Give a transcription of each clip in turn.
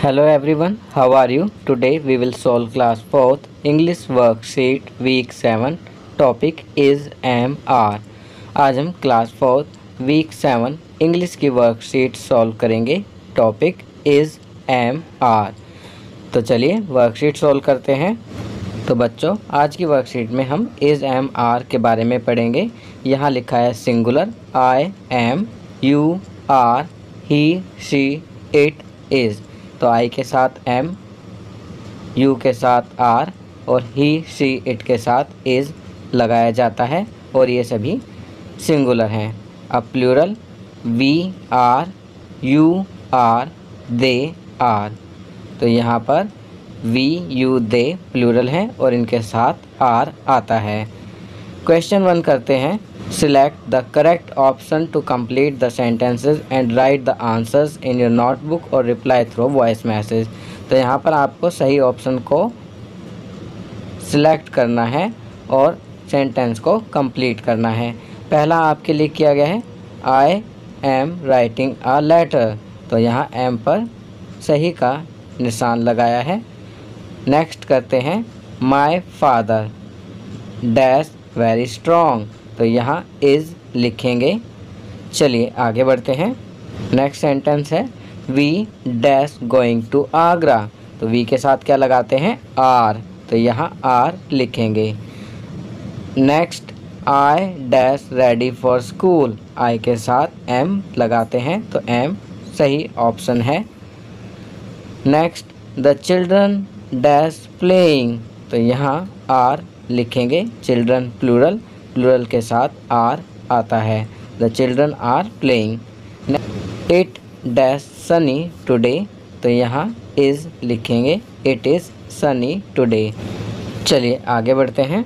Hello everyone, how are you? Today we will solve class 4th English worksheet week 7 topic is MR आज हम class fourth week seven English की worksheet solve करेंगे. Topic is am are तो चलिए worksheet solve करते हैं. तो बच्चों आज की वर्कशीट में हम इज़ एम आर के बारे में पढ़ेंगे. यहाँ लिखा है singular I am you are he she it is तो आई के साथ एम यू के साथ आर और ही शी इट के साथ इज़ लगाया जाता है और ये सभी सिंगुलर हैं। अब plural we are you are they are तो यहाँ पर वी यू दे प्लूरल हैं और इनके साथ आर आता है। क्वेश्चन वन करते हैं। Select the correct option to complete the sentences and write the answers in your notebook और रिप्लाई थ्रू वॉइस मैसेज तो यहाँ पर आपको सही ऑप्शन को सिलेक्ट करना है और सेंटेंस को कंप्लीट करना है। पहला आपके लिए किया गया है I am writing a letter तो यहाँ एम पर सही का निशान लगाया है। नेक्स्ट करते हैं my father dash very strong तो यहाँ इज़ लिखेंगे। चलिए आगे बढ़ते हैं। नेक्स्ट सेंटेंस है we dash going to Agra तो वी के साथ क्या लगाते हैं? आर तो यहाँ आर लिखेंगे। Next I dash ready for school I के साथ एम लगाते हैं तो एम सही ऑप्शन है। Next the children dash playing तो यहाँ आर लिखेंगे चिल्ड्रन प्लूरल प्लूरल के साथ आर आता है। The children are playing it dash sunny today तो यहाँ इज़ लिखेंगे इट इज़ सनी टुडे चलिए आगे बढ़ते हैं।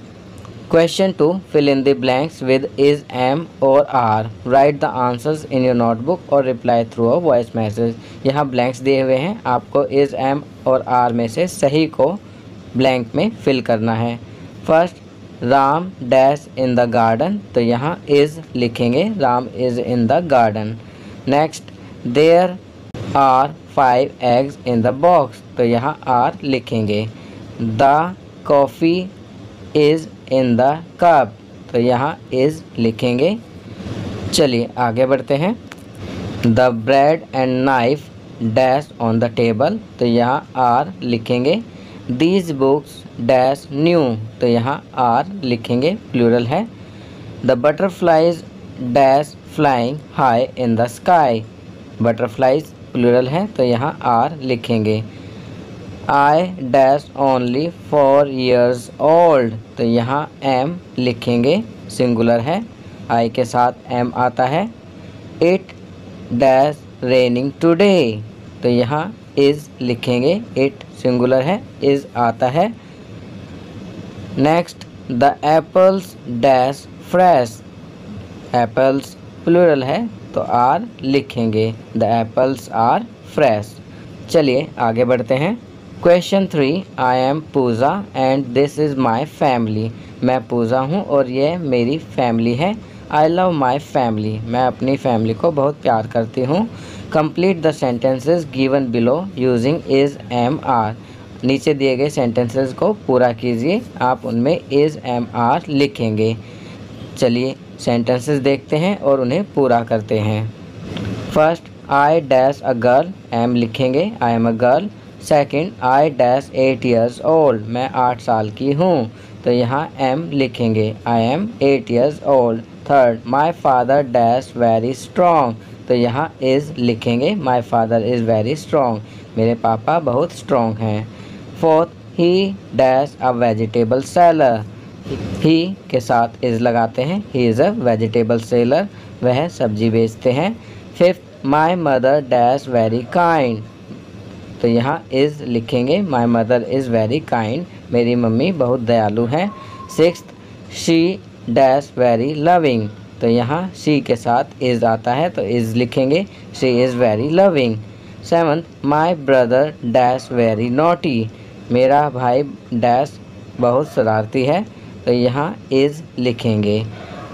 Question two fill in the blanks with is am और are write the answers in your notebook और reply through a voice message यहाँ ब्लैंक्स दिए हुए हैं। आपको इज़ एम और आर में से सही को ब्लैंक में फिल करना है। First Ram dash in the garden तो यहाँ इज़ लिखेंगे Ram is in the garden. Next, there are five eggs in the box तो यहाँ आर लिखेंगे। The coffee is in the cup तो यहाँ इज़ लिखेंगे। चलिए आगे बढ़ते हैं। The bread and knife dash on the table तो यहाँ आर लिखेंगे। दीज बुक्स डैश न्यू तो यहाँ आर लिखेंगे प्लूरल है। The butterflies dash flying high in the sky butterflies plural है। तो यहाँ आर लिखेंगे। I dash only four years old तो यहाँ एम लिखेंगे सिंगुलर है। आई के साथ एम आता है। इट डैश रेनिंग टुडे तो यहाँ इज़ लिखेंगे इट सिंगुलर है इज़ आता है। Next the apples dash fresh apples plural है तो आर लिखेंगे। द एप्पल्स आर फ्रेश चलिए, आगे बढ़ते हैं। Question three I am Pooja and this is my family मैं पूजा हूँ और ये मेरी फैमिली है। आई लव माई फैमिली मैं अपनी फैमिली को बहुत प्यार करती हूँ। Complete the sentences given below using is am are नीचे दिए गए सेंटेंसेस को पूरा कीजिए। आप उनमें इज़ एम आर लिखेंगे। चलिए सेंटेंसेस देखते हैं और उन्हें पूरा करते हैं। First I dash a girl am लिखेंगे। I am a girl second I dash eight years old मैं आठ साल की हूँ। तो यहाँ एम लिखेंगे। I am eight years old third my father dash very strong तो यहाँ इज़ लिखेंगे my father is very strong मेरे पापा बहुत स्ट्रॉन्ग हैं। Fourth he dash a vegetable seller he के साथ इज़ लगाते हैं। He is a vegetable seller वह सब्ज़ी बेचते हैं। Fifth my mother dash very kind तो यहाँ इज़ लिखेंगे my mother is very kind मेरी मम्मी बहुत दयालु हैं। Six she dash very loving तो यहाँ सी के साथ इज़ आता है तो इज़ लिखेंगे she is very loving seventh my brother dash very naughty मेरा भाई डैश बहुत शरारती है तो यहाँ इज़ लिखेंगे.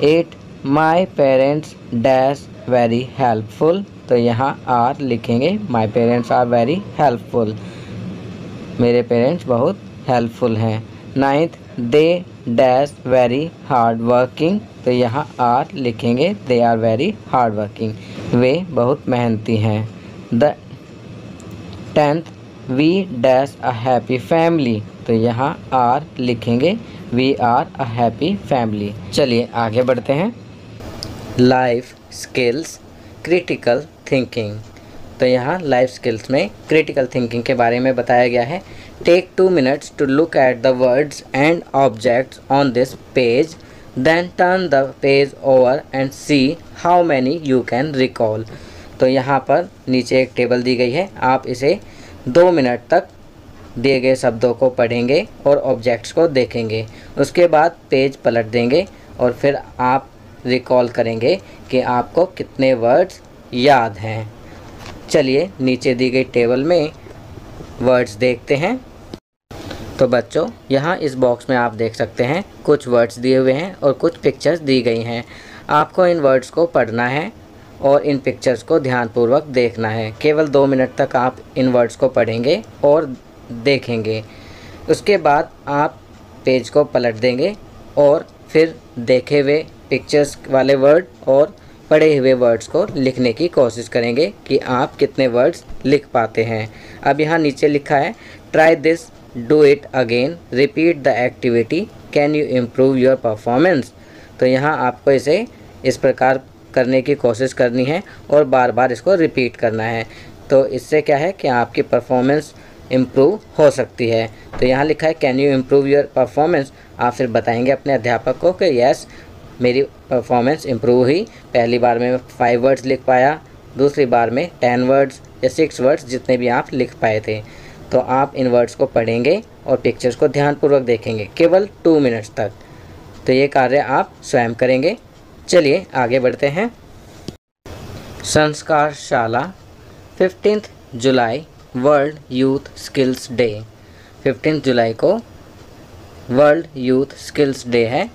Eight my parents dash very helpful तो यहाँ आर लिखेंगे my parents are very helpful मेरे पेरेंट्स बहुत हेल्पफुल हैं. Ninth they dash very hard working तो यहाँ आर लिखेंगे they are very hard working वे बहुत मेहनती हैं। The tenth we dash a happy family तो यहाँ आर लिखेंगे we are a happy family चलिए आगे बढ़ते हैं। लाइफ स्किल्स क्रिटिकल थिंकिंग तो यहाँ लाइफ स्किल्स में क्रिटिकल थिंकिंग के बारे में बताया गया है। Take two minutes to look at the words and objects on this page then turn the page over and see how many you can recall तो यहाँ पर नीचे एक टेबल दी गई है। आप इसे दो मिनट तक दिए गए शब्दों को पढ़ेंगे और ऑब्जेक्ट्स को देखेंगे। उसके बाद पेज पलट देंगे और फिर आप रिकॉल करेंगे कि आपको कितने वर्ड्स याद हैं। चलिए नीचे दी गई टेबल में वर्ड्स देखते हैं। तो बच्चों, यहाँ इस बॉक्स में आप देख सकते हैं, कुछ वर्ड्स दिए हुए हैं और कुछ पिक्चर्स दी गई हैं। आपको इन वर्ड्स को पढ़ना है और इन पिक्चर्स को ध्यानपूर्वक देखना है। केवल दो मिनट तक आप इन वर्ड्स को पढ़ेंगे और देखेंगे। उसके बाद आप पेज को पलट देंगे और फिर देखे हुए पिक्चर्स वाले वर्ड और पढ़े हुए वर्ड्स को लिखने की कोशिश करेंगे कि आप कितने वर्ड्स लिख पाते हैं। अब यहाँ नीचे लिखा है try this do it again repeat the activity can you improve your performance तो यहाँ आपको इसे इस प्रकार करने की कोशिश करनी है और बार बार इसको रिपीट करना है। तो इससे क्या है कि आपकी परफॉर्मेंस इम्प्रूव हो सकती है। तो यहाँ लिखा है can you improve your performance आप फिर बताएँगे अपने अध्यापक को कि यस मेरी परफॉर्मेंस इम्प्रूव हुई। पहली बार में फाइव वर्ड्स लिख पाया, दूसरी बार में टेन वर्ड्स या सिक्स वर्ड्स जितने भी आप लिख पाए थे। तो आप इन वर्ड्स को पढ़ेंगे और पिक्चर्स को ध्यानपूर्वक देखेंगे, केवल टू मिनट्स तक। तो ये कार्य आप स्वयं करेंगे। चलिए आगे बढ़ते हैं। Sanskar Shala fifteenth July world youth skills day fifteen July को वर्ल्ड यूथ स्किल्स डे है।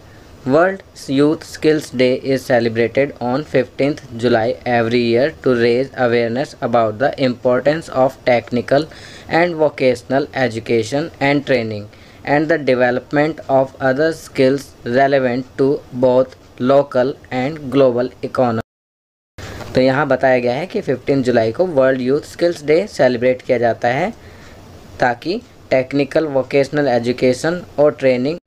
World youth skills day is celebrated on fifteenth July every year to raise awareness about the importance of technical and vocational education and training and the development of other skills relevant to both local and global economy तो यहाँ बताया गया है कि 15 जुलाई को world youth skills day celebrate किया जाता है ताकि टेक्निकल वोकेशनल एजुकेशन और ट्रेनिंग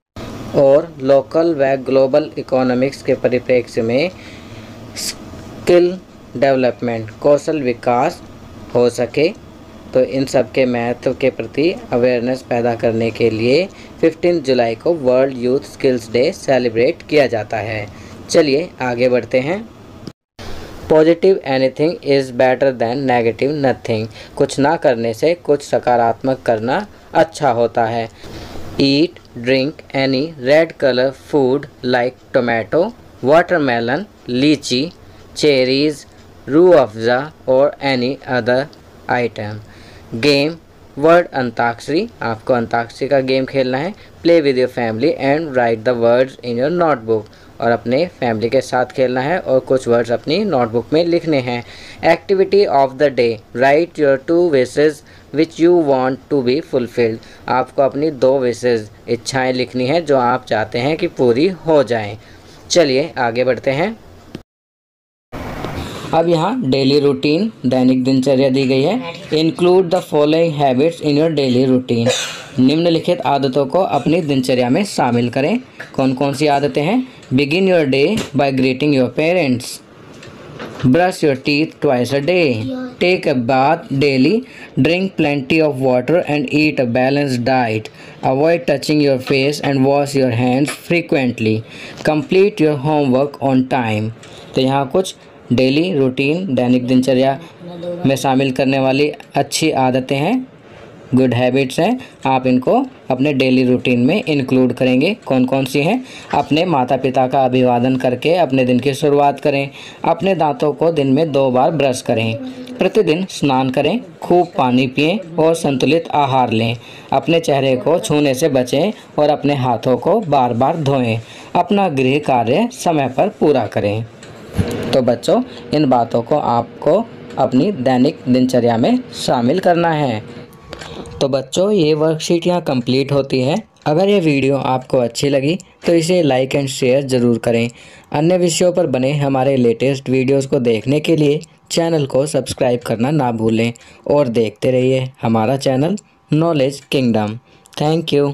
और लोकल व ग्लोबल इकोनॉमिक्स के परिप्रेक्ष्य में स्किल डेवलपमेंट कौशल विकास हो सके तो इन सब के महत्व के प्रति अवेयरनेस पैदा करने के लिए 15 जुलाई को world youth skills day celebrate किया जाता है। चलिए आगे बढ़ते हैं। Positive anything is better than negative nothing कुछ ना करने से कुछ सकारात्मक करना अच्छा होता है। Eat drink any red colour food like tomato watermelon litchi cherries Rooh Afza और any other item game word Antakshari आपको अंताक्षरी का गेम खेलना है. Play with your family and write the words in your notebook और अपने family के साथ खेलना है और कुछ वर्ड्स अपनी नोटबुक में लिखने हैं. Activity of the day write your two wishes which you want to be fulfilled आपको अपनी दो विशेज़ इच्छाएँ लिखनी है जो आप चाहते हैं कि पूरी हो जाएँ। चलिए आगे बढ़ते हैं। अब यहाँ डेली रूटीन दैनिक दिनचर्या दी गई है। Include the following habits in your daily routine निम्नलिखित आदतों को अपनी दिनचर्या में शामिल करें। कौन कौन सी आदतें हैं? Begin your day by greeting your parents brush your teeth twice a day take a bath daily drink plenty of water and eat a balance diet avoid touching your face and wash your hands frequently complete your homework on time तो यहाँ कुछ daily routine दैनिक दिनचर्या में शामिल करने वाली अच्छी आदतें हैं। गुड हैबिट्स हैं, आप इनको अपने डेली रूटीन में इंक्लूड करेंगे। कौन कौन सी हैं? अपने माता पिता का अभिवादन करके अपने दिन की शुरुआत करें। अपने दांतों को दिन में दो बार ब्रश करें। प्रतिदिन स्नान करें, खूब पानी पिएँ और संतुलित आहार लें। अपने चेहरे को छूने से बचें और अपने हाथों को बार बार धोएँ। अपना गृह कार्य समय पर पूरा करें। तो बच्चों, इन बातों को आपको अपनी दैनिक दिनचर्या में शामिल करना है। तो बच्चों, ये वर्कशीट यहाँ कंप्लीट होती है। अगर ये वीडियो आपको अच्छी लगी तो इसे लाइक एंड शेयर ज़रूर करें। अन्य विषयों पर बने हमारे लेटेस्ट वीडियोस को देखने के लिए चैनल को सब्सक्राइब करना ना भूलें और देखते रहिए हमारा channel knowledge kingdom thank you